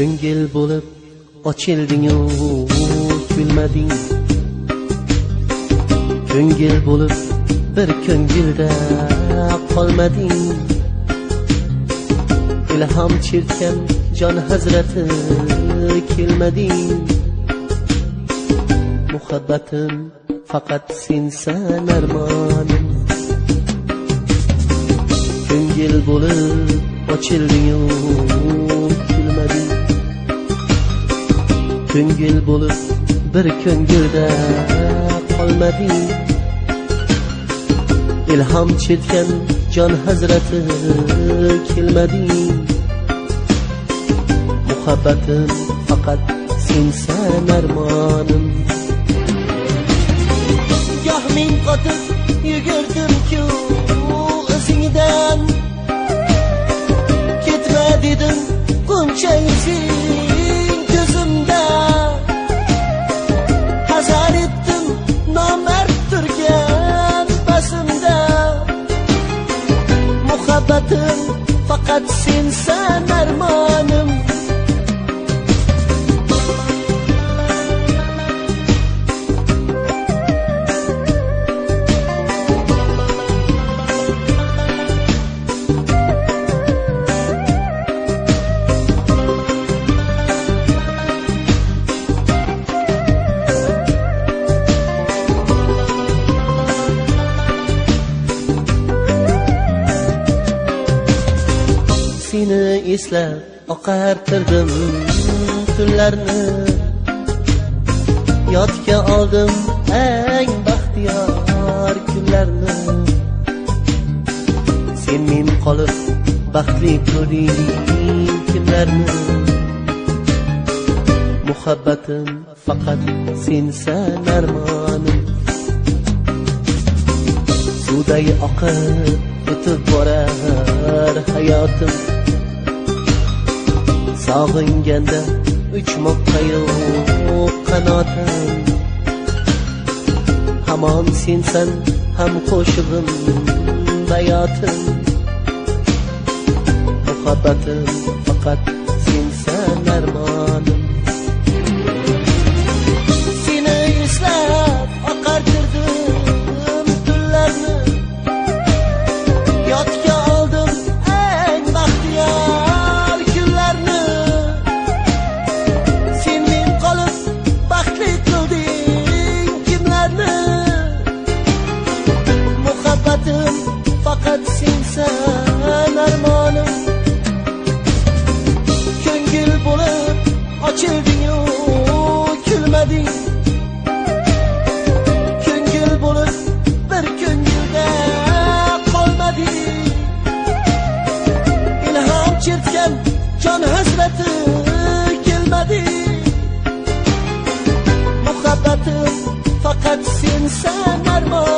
ko'ngil bo'lib ochildingu kulmading. Ko'ngil bo'lib bir ko'ngilda qolmading. Ilhom chertgan jon hazrati kelmading. Muhabbatim faqat sensan armonim. Ko'ngil bo'lib ochildingu ko'ngil bo'lib bir ko'ngilda qolmading ilhom chertgan jon hazrati kelmading muhabbatim faqat sensan armonim goh men qotib yugurdim-ku izingdan faqat sensan armonim seni eslab oqartirdim tunlarni yodga oldim eng baxtiyor kunlarni. Sen men qolib baxtli ko'rding kunlarni. Muhabbatim faqat sensan armonim. Suvday oqib o'tib borar hayotim. Sog'inganda uchmoqqa qanotim. Hamon sensan ham qo'shig'im bayotim. Muhabbatim faqat sensan armon. Muhabbatim faqat sensan armon